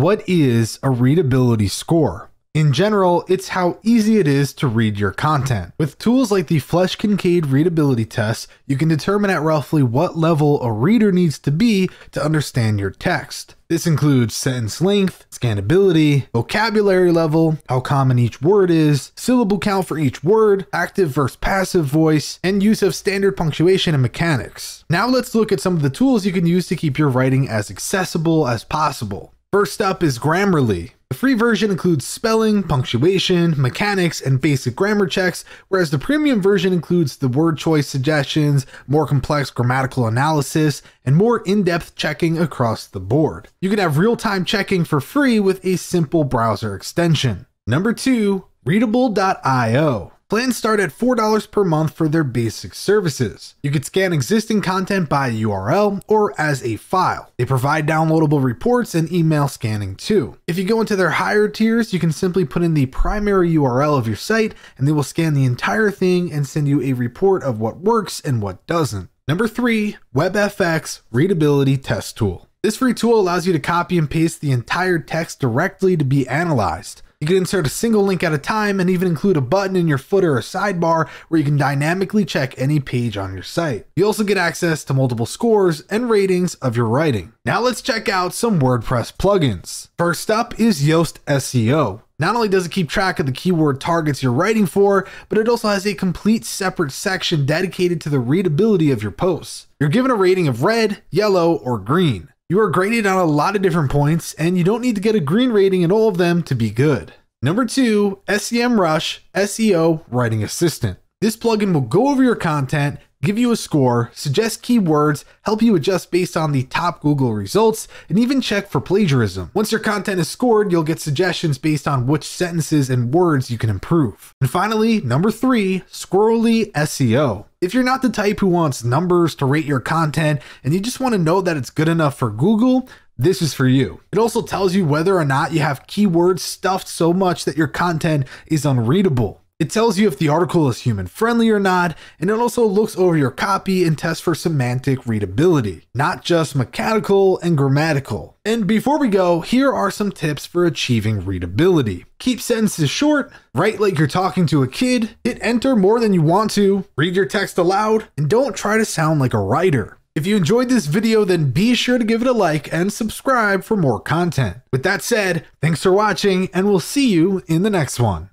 What is a readability score? In general, it's how easy it is to read your content. With tools like the Flesch Kincaid readability test, you can determine at roughly what level a reader needs to be to understand your text. This includes sentence length, scannability, vocabulary level, how common each word is, syllable count for each word, active versus passive voice, and use of standard punctuation and mechanics. Now let's look at some of the tools you can use to keep your writing as accessible as possible. First up is Grammarly. The free version includes spelling, punctuation, mechanics, and basic grammar checks, whereas the premium version includes the word choice suggestions, more complex grammatical analysis, and more in depth checking across the board. You can have real time checking for free with a simple browser extension. Number two, Readable.io. Plans start at $4 per month for their basic services. You can scan existing content by URL or as a file. They provide downloadable reports and email scanning too. If you go into their higher tiers, you can simply put in the primary URL of your site and they will scan the entire thing and send you a report of what works and what doesn't. Number three, WebFX Readability Test Tool. This free tool allows you to copy and paste the entire text directly to be analyzed. You can insert a single link at a time and even include a button in your footer or sidebar where you can dynamically check any page on your site. You also get access to multiple scores and ratings of your writing. Now let's check out some WordPress plugins. First up is Yoast SEO. Not only does it keep track of the keyword targets you're writing for, but it also has a complete separate section dedicated to the readability of your posts. You're given a rating of red, yellow, or green. You are graded on a lot of different points, and you don't need to get a green rating in all of them to be good. Number two, SEMrush SEO Writing Assistant. This plugin will go over your content, give you a score, suggest keywords, help you adjust based on the top Google results, and even check for plagiarism. Once your content is scored, you'll get suggestions based on which sentences and words you can improve. And finally, number three, Squirrly SEO. If you're not the type who wants numbers to rate your content and you just want to know that it's good enough for Google, this is for you. It also tells you whether or not you have keywords stuffed so much that your content is unreadable. It tells you if the article is human friendly or not, and it also looks over your copy and tests for semantic readability, not just mechanical and grammatical. And before we go, here are some tips for achieving readability. Keep sentences short, write like you're talking to a kid, hit enter more than you want to, read your text aloud, and don't try to sound like a writer. If you enjoyed this video, then be sure to give it a like and subscribe for more content. With that said, thanks for watching, and we'll see you in the next one.